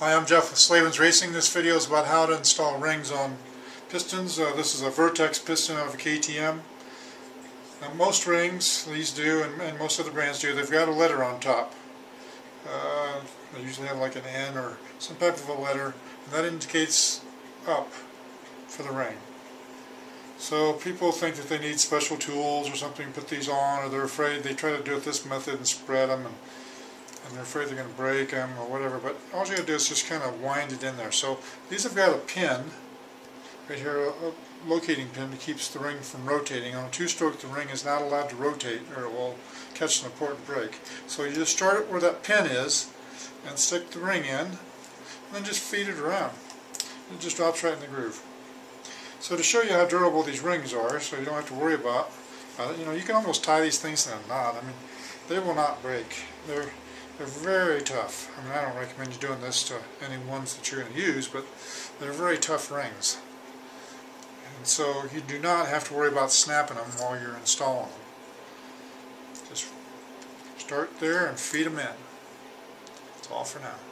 Hi, I'm Jeff with Slavens Racing. This video is about how to install rings on pistons. Uh, this is a Vertex piston of a KTM. Now, most rings, these do, and, and, most other brands do, they've got a letter on top. Uh, they usually have like an N or some type of a letter, and that indicates up for the ring. So people think that they need special tools or something to put these on, or they're afraid, they try to do it this method and spread them, and and they're afraid they're going to break them or whatever, but all you got to do is just kind of wind it in there. So these have got a pin, right here, a, locating pin that keeps the ring from rotating. On a two-stroke, the ring is not allowed to rotate or it will catch an important break. So you just start it where that pin is and stick the ring in, and then just feed it around. It just drops right in the groove. So to show you how durable these rings are, so you don't have to worry about, uh, you know, you can almost tie these things in a knot. I mean, they will not break. They're they're very tough. I mean, I don't recommend you doing this to any ones that you're going to use, but they're very tough rings. And so you do not have to worry about snapping them while you're installing them. Just start there and feed them in. That's all for now.